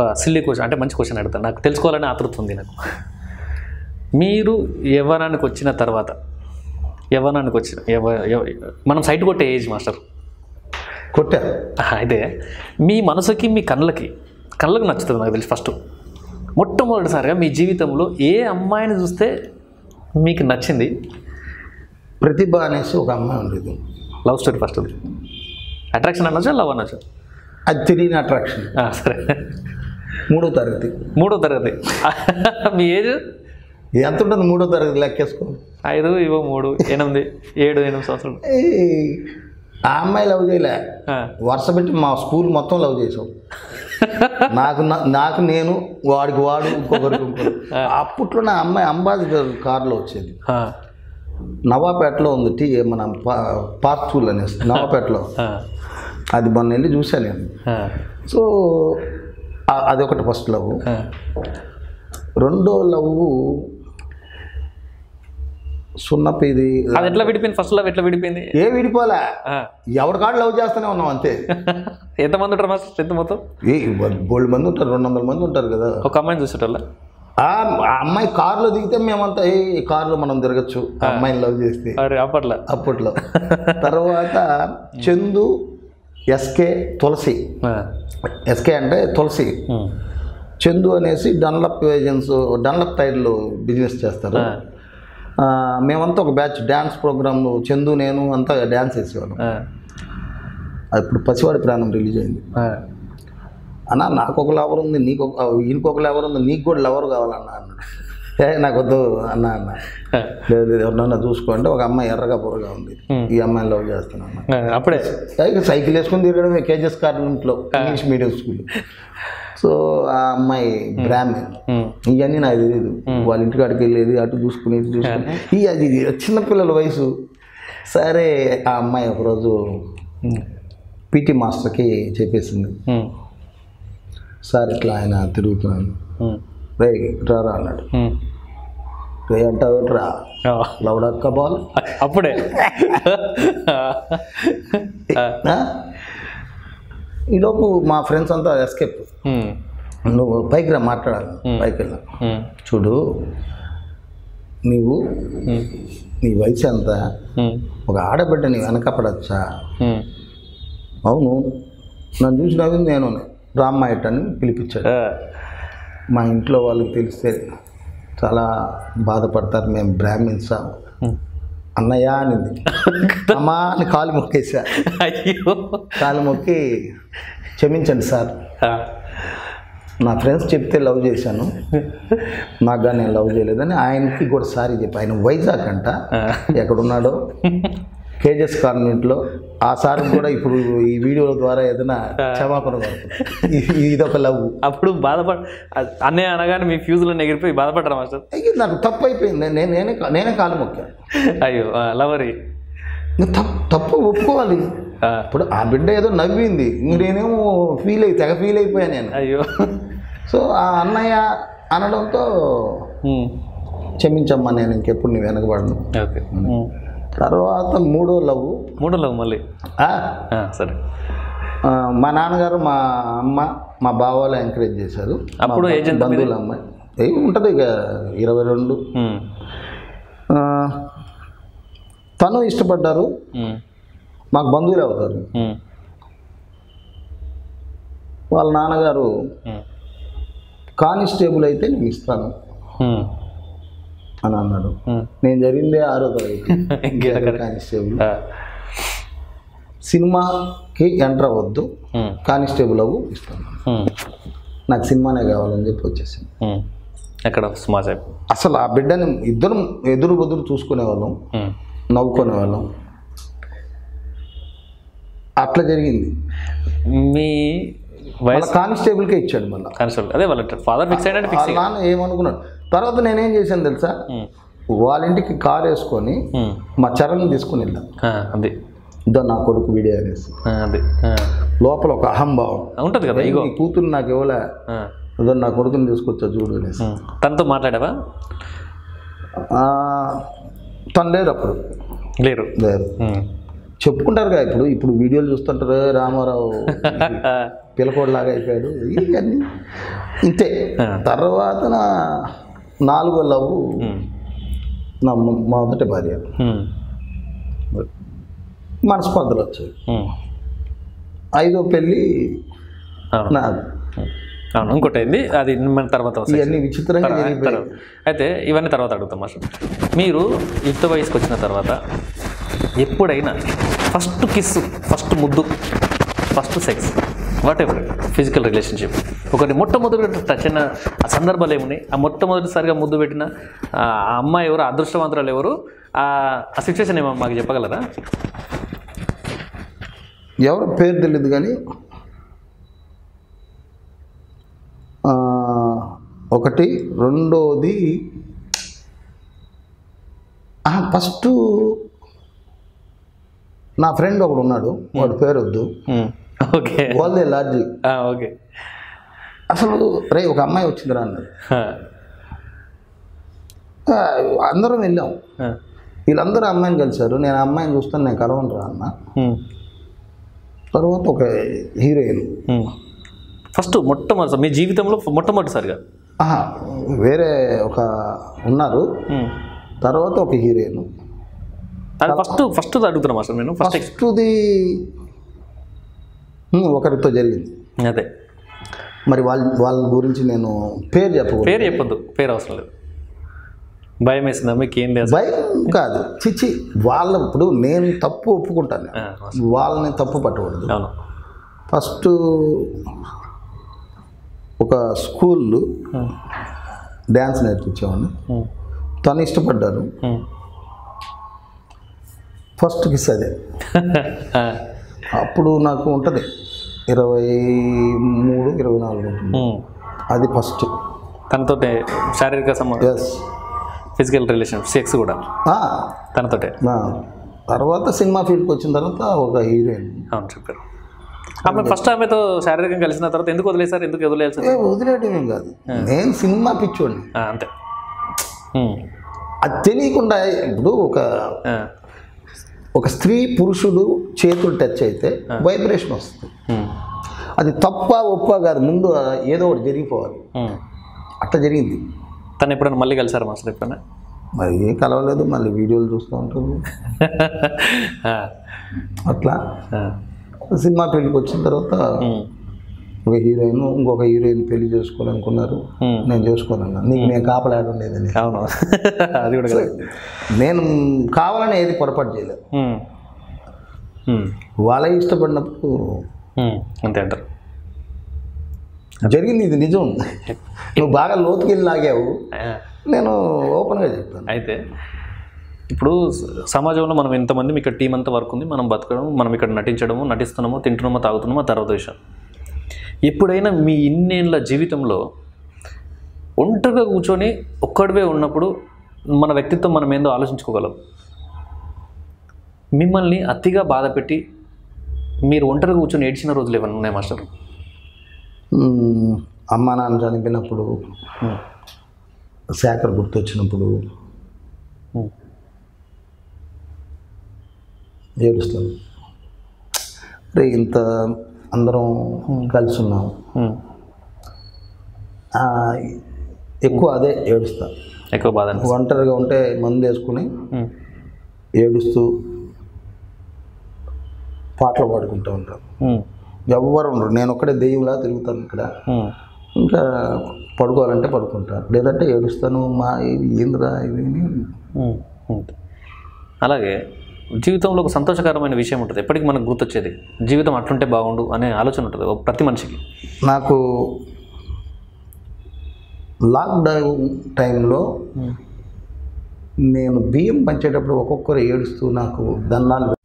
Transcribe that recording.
ఒక silly question అంటే మంచి క్వశ్చన్ అడుగుతాను. నాకు తెలుసుకోవాలని ఆతృత ఉంది నాకు. మీరు యవ్వనానికి వచ్చిన తర్వాత యవ్వనానికి వచ్చిన యవ- యవ- మనం సైట్ కొట్టే ఏజ్ మాస్టర్ కొట్టారు ఆహా, అయితే మీ మనసుకి మీ కళ్ళకి కళ్ళకు నచ్చుతుంది నాకు తెలిసి ఫస్ట్ మొట్టమొదటిసారిగా మీ జీవితంలో ఏ అమ్మాయిని చూస్తే మీకు నచ్చింది? ప్రతిభ అనేసి ఒక అమ్మాయి ఉండేది. లవ్ స్టోరీ ఫస్ట్ అట్రాక్షన్ అనొచ్చా లవ్ అనొచ్చా అది తెలియని అట్రాక్షన్ సరే. మూడో తరగతి. మూడో తరగతి. మీ ఏజ్? ఎంత ఉంటుంది మూడో తరగతి లెక్కేసుకో? ఐదు ఇవో మూడు ఎనిమిది ఏడు ఎనిమిది సంవత్సరాలు. ఏయ్, ఆ అమ్మాయి లవ్ చేయలే. వరుస పెట్టి మా స్కూల్ మొత్తం లవ్ చేసాం. నాకు నాకు నేను వాడికి వాడు ఇంకొకరికి ఇంకొకరు. అప్పట్లో నా అమ్మాయి అంబాసిడర్ కార్లో వచ్చేది. నవాపేటలో ఉంది టీ మన పార్క్ స్కూల్ అనేసి నవాపేటలో. అది మొన్న వెళ్ళి చూశాను నేను. సో అదొకటి ఫస్ట్ లవ్. రెండో లవ్ సున్నపిది. అది ఎట్లా విడిపోయింది ఫస్ట్ లవ్ ఎట్లా విడిపోయింది ఏ విడిపోలే. ఎవరి కాడు లవ్ చేస్తూనే ఉన్నాం అంతే. ఎంతమంది ఉంటారు మాస్టర్? స్ట్రెంత్ మొత్తం? ఏ బోల్డ్ మంది ఉంటారు రెండు వందల మంది ఉంటారు కదా. ఒక అమ్మాయిని చూసేటోళ్ళ? ఆ అమ్మాయి కారులో దిగితే మేమంతా ఏ కారులో మనం తిరగచ్చు అమ్మాయిని లవ్ చేస్తే. అప్పట్లో. అప్పట్లో. తర్వాత చందు ఎస్కే తులసి. ఎస్కే అంటే తులసి. చందు అనేసి డన్లప్ ఏజెన్స్ డన్లప్ టైర్లు బిజినెస్ చేస్తారు మేమంతా ఒక బ్యాచ్ డ్యాన్స్ ప్రోగ్రాంలు చందు నేను అంతా డ్యాన్స్ వేసేవాళ్ళం. అప్పుడు పసివాడి ప్రాణం రిలీజ్ అయింది. అన్న నాకు ఒక లవర్ ఉంది నీకు ఈయనకు ఒక లవర్ ఉంది నీకు కూడా లవర్ కావాలన్నా అన్నాడు ఏ నాకు వద్దు అన్న అన్న. లేదు లేదు ఎవరన్నా చూసుకోండి. ఒక అమ్మాయి ఎర్రగా పొరగా ఉంది. ఈ అమ్మాయిని లవ్ చేస్తున్నాను అప్పుడే. సైకిల్ వేసుకుని తిరగడమే కేజెస్ ఇంట్లో ఇంగ్లీష్ మీడియం స్కూల్. సో ఆ అమ్మాయి బ్రాహ్మణ్. ఇవన్నీ నాకు తెలియదు వాళ్ళ ఇంటికాడికి వెళ్ళేది అటు చూసుకుని ఇటు చూసుకుని. ఈ అది చిన్నపిల్లల వయసు. సరే ఆ అమ్మాయి ఒకరోజు. పీటీ మాస్టర్కి చెప్పేసింది. సార్ ఇట్లా ఆయన తిరుగుతున్నాను. రే రారా అన్నాడు. రే అంటావు రా ఆ. లవడక్క బాల్ అప్పుడే? ఈలోపు మా ఫ్రెండ్స్ అంతా ఎస్కేప్. నువ్వు పైకి రా మాట్లాడాలి పైకి వెళ్ళా. చూడు నీవు. నీ వయసు ఎంత. ఒక ఆడబిడ్డని వెనకపడచ్చా ఉమ్. అవును నన్ను చూసి నవ్వింది నేను రామ్మాయట్ అని పిలిపించాడు. మా ఇంట్లో వాళ్ళకి తెలిస్తే చాలా బాధపడతారు. మేము బ్రాహ్మిన్స్. అన్నయ్య అనింది. అమ్మా అని కాలు మొక్కేసా అయ్యో. కాలు మొక్కి క్షమించండి సార్. నా ఫ్రెండ్స్ చెప్తే లవ్ చేశాను. నాకు కానీ నేను లవ్ చేయలేదని ఆయనకి కూడా సారీ చెప్పి ఆయన వైజాగ్ అంట. ఎక్కడున్నాడో. కేజెస్ కాన్వెంట్లో ఆ సార్ కూడా ఇప్పుడు ఈ వీడియో ద్వారా ఏదైనా క్షమాపణ ఇదొక లవ్. అప్పుడు బాధపడ అన్నయ్య అనగానే మీ ఫ్యూజులో ఎగిరిపోయి బాధపడ్డారా మాస్టర్? అయ్యో నాకు తప్పు అయిపోయింది నేను నేనే నేనే కాలు మొక్కాను అయ్యో లవరి. తప్పు తప్పు ఒప్పుకోవాలి. ఇప్పుడు ఆ బిడ్డ ఏదో నవ్వింది. నేనేమో ఫీల్ అయ్యి తెగ ఫీల్ అయిపోయాను నేను. అయ్యో. సో ఆ అన్నయ్య అనడంతో. క్షమించమ్మా నేను ఇంకెప్పుడు నీ వెనకబడను. ఓకే. తర్వాత మూడో లవ్. మూడో లవ్ మళ్ళీ. సరే. మా నాన్నగారు మా అమ్మ మా బావ వాళ్ళు ఎంకరేజ్ చేశారు. అప్పుడు మా ఏజ్ ఎంత మీది? బంధువుల అమ్మాయి. ఏమి ఉంటుంది ఇక ఇరవై రెండు తను ఇష్టపడ్డారు. మాకు బంధువులు అవుతారు. వాళ్ళ నాన్నగారు. కానిస్టేబుల్ అయితే నేను ఇస్తాను. అని అన్నాడు. నేను జరిగిందే ఆరో తరగతి? కానిస్టేబుల్. సినిమాకి ఎంటర్ అవ్వద్దు. కానిస్టేబుల్ అవ్వు ఇస్తాను. నాకు సినిమానే కావాలని చెప్పి వచ్చేసింది. ఎక్కడ? సుమా సాహెబ్ అసలు ఆ బిడ్డని ఇద్దరు ఎదురు బదురు చూసుకునేవాళ్ళం. ఉమ్. నవ్వుకునేవాళ్ళం. అట్లా జరిగింది. మీ వాళ్ళ వయసు కానిస్టేబుల్కే ఇచ్చాడు మళ్ళీ. కానిస్టేబుల్. అదే వాళ్ళ ఫాదర్ ఫిక్స్ వాళ్ళ ఫిక్స్ నాన్న ఏమనుకున్నాడు? తర్వాత నేనేం చేశాను తెలుసా? వాళ్ళ ఇంటికి కార్ వేసుకొని మా చరణ్ తీసుకుని వెళ్ళాను అది. ఇదో నా కొడుకు వీడియో అనేసి. అది. లోపల ఒక అహంభావం. ఉంటుంది కదా ఇగో. కూతురు నాకు ఇవ్వలే. ఇదో నా కొడుకుని తీసుకొచ్చా చూడు అనేసి. తనతో మాట్లాడావా? తను లేరు అప్పుడు. లేరు. లేరు. చెప్పుకుంటారు కదా ఇప్పుడు ఇప్పుడు వీడియోలు చూస్తుంటారు "ఏ రామారావు. పిల్లకోడలాగా అయిపోయాడు. ఇవన్నీ. ఇంతే. తర్వాత నా నాలుగో లవ్. నా మొదటి భార్య. మనస్పర్ధలు వచ్చాయి. ఐదో పెళ్ళి అవును నా అవును ఇంకోటి అయింది అది మన తర్వాత. ఇవన్నీ విచిత్రంగా. అయితే ఇవన్నీ తర్వాత అడుగుతాం మాస్టర్ మీరు యుక్త వయసుకి వచ్చిన తర్వాత ఎప్పుడైనా ఫస్ట్ కిస్ ఫస్ట్ ముద్దు first sex whatever physical relationship ఒకటి మొట్టమొదటి టచ్ అయిన ఆ సందర్భాలు ఏమున్నాయి? ఆ మొట్టమొదటిసారిగా ముద్దు పెట్టిన ఆ అమ్మాయి ఎవరు? అదృష్టవంతురాలు ఎవరు? ఆ సిచ్యువేషన్ ఏమో మాకు చెప్పగలరా? ఎవరు పేరు తెలియదు కానీ ఒకటి రెండోది ఫస్ట్ నా ఫ్రెండ్ ఒకడు ఉన్నాడు వాడి పేరు వద్దు ఓకే. వాళ్ళే లాడ్జి ఓకే. అసలు రే ఒక అమ్మాయి వచ్చిందిరా అన్నాడు ఆ, అందరం వెళ్ళాం. వీళ్ళందరూ అమ్మాయిని కలిశారు. నేను అమ్మాయిని చూస్తాను నేను కలవను రా అన్న తర్వాత ఒక హీరోయిన్. ఫస్ట్ మొట్టమొదటి మీ జీవితంలో మొట్టమొదటిసారిగా? వేరే ఒక ఉన్నారు. తర్వాత ఒక హీరోయిన్. ఫస్ట్ ఫస్ట్ అడుగుతున్నాం అసలు నేను ఫస్ట్ ఫస్ట్ది ఒకరితో జరిగింది. అదే. మరి వాళ్ళ వాళ్ళ గురించి నేను పేరు చెప్పకూడదు. పేరు చెప్పొద్దు పేరు అవసరం లేదు. భయం వేసిందా మీకు? ఏం లేదు. భయం కాదు. చిచ్చి వాళ్ళ ఇప్పుడు నేను తప్పు ఒప్పుకుంటాను. వాళ్ళని తప్పు పట్టకూడదు. ఫస్ట్ ఒక స్కూల్లో. డ్యాన్స్ నేర్పించేవాడిని. తను ఇష్టపడ్డారు ఉమ్. ఫస్ట్ కిస్ అదే. అప్పుడు నాకు ఉంటుంది. ఇరవై మూడు ఇరవై నాలుగు. అది ఫస్ట్. తనతోటే శారీరక సంబంధం? ఎస్ ఫిజికల్ రిలేషన్ సెక్స్ కూడా? తనతోటే? తర్వాత సినిమా ఫీల్డ్కి వచ్చిన తర్వాత ఒక హీరోయిన్. అవును చెప్పారు. ఆమె ఫస్ట్ ఆమెతో శారీరకంగా కలిసిన తర్వాత ఎందుకు వదిలేశారు? ఎందుకు వదిలేయాల్సి ఏ వదిలేయడం ఏం కాదు. నేను సినిమా పిచ్చోడిని. అంతే. అది తెలియకుండా ఇప్పుడు ఒక. ఒక స్త్రీ పురుషుడు చేతులు టచ్ అయితే వైబ్రేషన్ వస్తుంది. అది తప్ప ఒప్ప కాదు ముందు ఏదో ఒకటి జరిగిపోవాలి. అట్లా జరిగింది తను ఎప్పుడైనా మళ్ళీ కలిసారు మాస్టర్ ఎప్పుడైనా మరి ఏం కలవలేదు మళ్ళీ వీడియోలు చూస్తూ ఉంటుంది. అట్లా. సినిమా పెళ్ళికి వచ్చిన తర్వాత. ఒక హీరోయిన్ ఇంకొక హీరోయిన్ పెళ్ళి చేసుకోవాలనుకున్నారు. నేను చేసుకోనన్నా నీకు నేను కాపలాడ ఉండేదని అవును. అది కూడా నేను కావాలని ఏది పొరపాటు చేయలేదు. వాళ్ళ ఇష్టపడినప్పుడు. అంతే అంటారు. జరిగింది ఇది నిజం. నువ్వు బాగా లోతుకెళ్ళి లాగావు. నేను ఓపెన్గా చెప్తాను. అయితే ఇప్పుడు సమాజంలో మనం ఎంతమంది ఇక్కడ టీం అంతా వర్క్ ఉంది. మనం బతకడం మనం ఇక్కడ నటించడము నటిస్తున్నామో తింటున్నామో తాగుతున్నామో ఆ తర్వాత విషయం. ఎప్పుడైనా మీ ఇన్నేళ్ళ జీవితంలో ఒంటరిగా కూర్చొని ఒక్కడివే ఉన్నప్పుడు మన వ్యక్తిత్వం మనం ఏందో ఆలోచించుకోగలం మిమ్మల్ని అతిగా బాధ పెట్టి మీరు ఒంటరిగా కూర్చొని ఏడ్చిన రోజులు ఏమన్నా ఉన్నాయి మాస్టర్ మ్మ్. అమ్మ నాన్న చనిపోయినప్పుడు శాఖర్ గుర్తొచ్చినప్పుడు. ఏడుస్తాను రే ఇంత అందరం కలిసి ఉన్నాం ఎక్కువ అదే ఏడుస్తా. ఎక్కువ బాధ. ఒంటరిగా ఉంటే మందు వేసుకుని. ఏడుస్తూ పాటలు పాడుకుంటూ ఉంటాను ఉమ్. ఎవ్వరు ఉండరు. నేను ఒక్కడే దెయ్యంలా తిరుగుతాను ఇక్కడ. ఇంకా పడుకోవాలంటే పడుకుంటా. లేదంటే ఏడుస్తాను. మా ఇది ఏందిరా ఇది. అలాగే జీవితంలో ఒక సంతోషకరమైన విషయం ఉంటుంది. ఎప్పటికీ మనకు గుర్తొచ్చేది జీవితం అట్లుంటే బాగుండు అనే ఆలోచన ఉంటుంది ప్రతి మనిషికి. నాకు లాక్డౌన్ టైంలో నేను బియ్యం పంచేటప్పుడు ఒక్కొక్కరు ఏడుస్తూ నాకు దన్నాలు